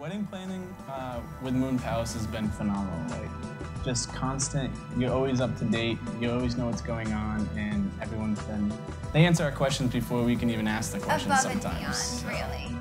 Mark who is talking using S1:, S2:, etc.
S1: wedding planning uh, with Moon Palace has been phenomenal. Like, just constant. You're always up to date. You always know what's going on, and everyone's been. They answer our questions before we can even ask the questions
S2: Above and
S1: sometimes.
S2: so. really.